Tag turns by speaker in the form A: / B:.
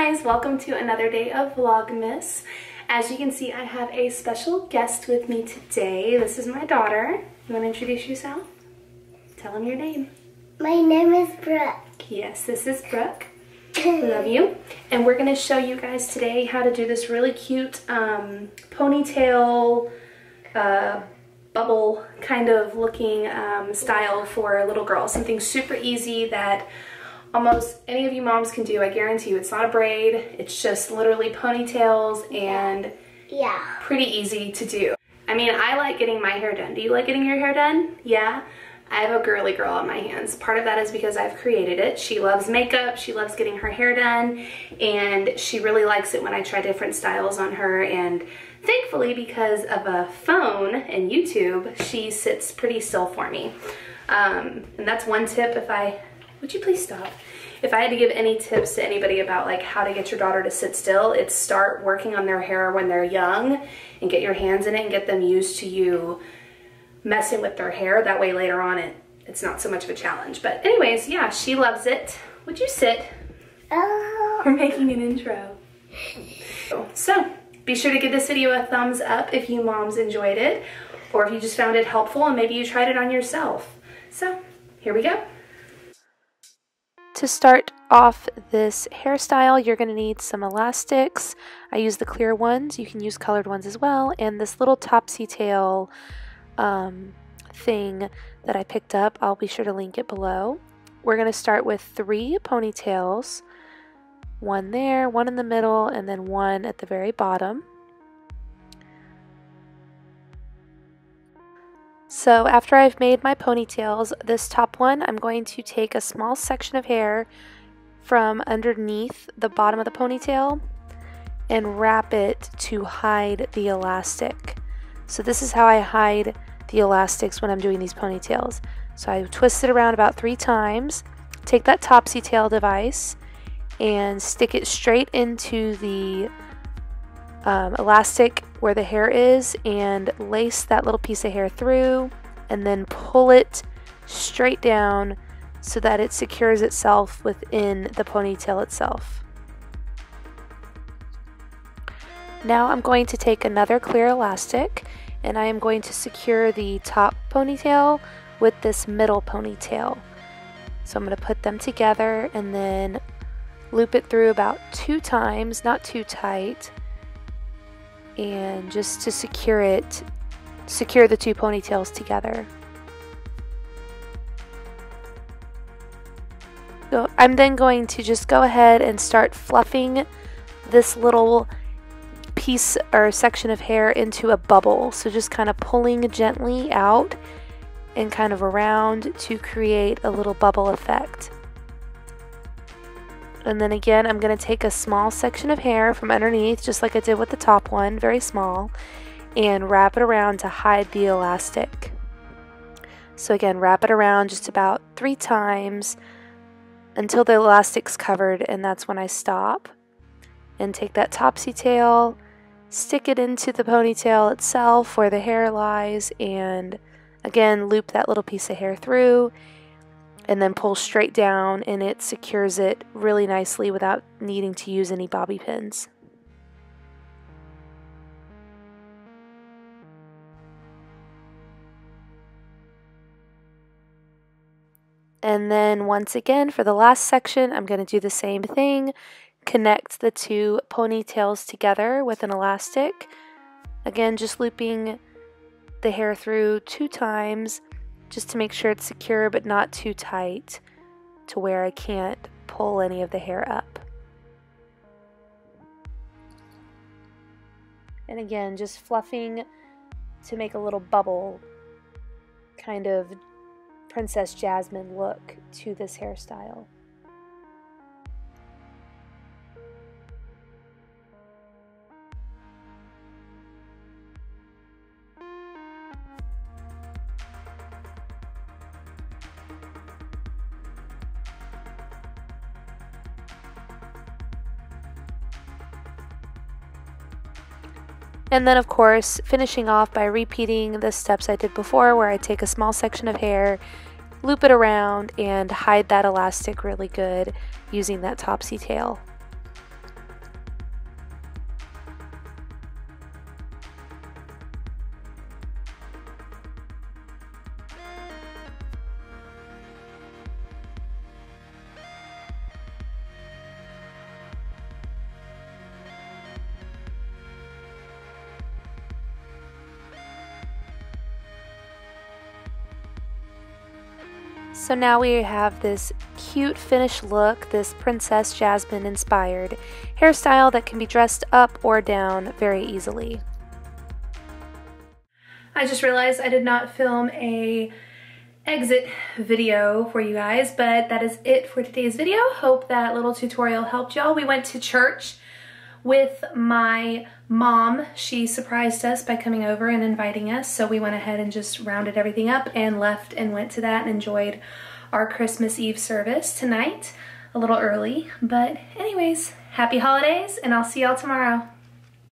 A: welcome to another day of Vlogmas. As you can see, I have a special guest with me today. This is my daughter. You want to introduce yourself? Tell them your name.
B: My name is Brooke.
A: Yes, this is Brooke. Love you. And we're going to show you guys today how to do this really cute um, ponytail uh, bubble kind of looking um, style for a little girl. Something super easy that almost any of you moms can do. I guarantee you it's not a braid. It's just literally ponytails and
B: Yeah.
A: pretty easy to do. I mean, I like getting my hair done. Do you like getting your hair done? Yeah. I have a girly girl on my hands. Part of that is because I've created it. She loves makeup, she loves getting her hair done, and she really likes it when I try different styles on her. And thankfully, because of a phone and YouTube, she sits pretty still for me. Um, and that's one tip if I, would you please stop? If I had to give any tips to anybody about like how to get your daughter to sit still, it's start working on their hair when they're young and get your hands in it and get them used to you messing with their hair. That way later on it it's not so much of a challenge. But anyways, yeah, she loves it. Would you sit?
B: Oh.
A: We're making an intro. So be sure to give this video a thumbs up if you moms enjoyed it or if you just found it helpful and maybe you tried it on yourself. So here we go. To start off this hairstyle, you're going to need some elastics. I use the clear ones. You can use colored ones as well. And this little topsy tail um, thing that I picked up, I'll be sure to link it below. We're going to start with three ponytails. One there, one in the middle, and then one at the very bottom. So after I've made my ponytails, this top one, I'm going to take a small section of hair from underneath the bottom of the ponytail and wrap it to hide the elastic. So this is how I hide the elastics when I'm doing these ponytails. So I twist it around about three times, take that topsy tail device and stick it straight into the um, elastic where the hair is and lace that little piece of hair through and then pull it straight down so that it secures itself within the ponytail itself. Now I'm going to take another clear elastic and I am going to secure the top ponytail with this middle ponytail. So I'm going to put them together and then loop it through about two times, not too tight, and just to secure it, secure the two ponytails together. So I'm then going to just go ahead and start fluffing this little piece or section of hair into a bubble. So just kind of pulling gently out and kind of around to create a little bubble effect. And then again, I'm going to take a small section of hair from underneath, just like I did with the top one, very small, and wrap it around to hide the elastic. So again, wrap it around just about three times until the elastic's covered, and that's when I stop. And take that topsy tail, stick it into the ponytail itself where the hair lies, and again, loop that little piece of hair through and then pull straight down and it secures it really nicely without needing to use any bobby pins. And then once again for the last section, I'm going to do the same thing. Connect the two ponytails together with an elastic. Again, just looping the hair through two times just to make sure it's secure but not too tight to where I can't pull any of the hair up. And again, just fluffing to make a little bubble kind of Princess Jasmine look to this hairstyle. And then, of course, finishing off by repeating the steps I did before, where I take a small section of hair, loop it around, and hide that elastic really good using that topsy tail. So now we have this cute finished look, this Princess Jasmine inspired hairstyle that can be dressed up or down very easily. I just realized I did not film a exit video for you guys, but that is it for today's video. Hope that little tutorial helped y'all. We went to church with my mom. She surprised us by coming over and inviting us, so we went ahead and just rounded everything up and left and went to that and enjoyed our Christmas Eve service tonight a little early. But anyways, happy holidays, and I'll see y'all tomorrow.